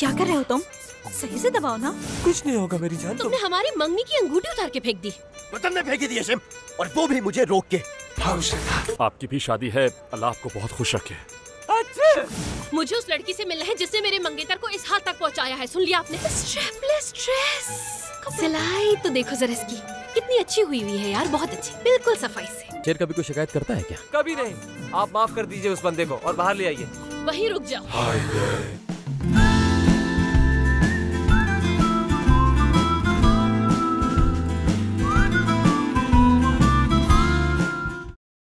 क्या कर रहे हो तुम? सही से दबाओ ना। कुछ नहीं होगा मेरी जान तुमने हमारी मंगनी की अंगूठी उतार के फेंक दी। वतन ने फेंकी दी शिम और वो भी मुझे रोक के। हाँ, आपकी भी शादी है अल्लाह आपको बहुत खुश रखे। अच्छा! मुझे उस लड़की से मिलना है जिसने मेरे मंगेतर को इस हाथ तक पहुँचाया है। सुन लिया आपने। स्ट्रेपलेस ड्रेस सिलाई तो देखो जरा इसकी। कितनी अच्छी हुई हुई है यार बहुत अच्छी। बिल्कुल सफ़ाई से। शेर कभी कोई शिकायत करता है क्या? कभी नहीं। आप माफ़ कर दीजिए उस बंदे को और बाहर ले आइए। वहीं रुक जाओ।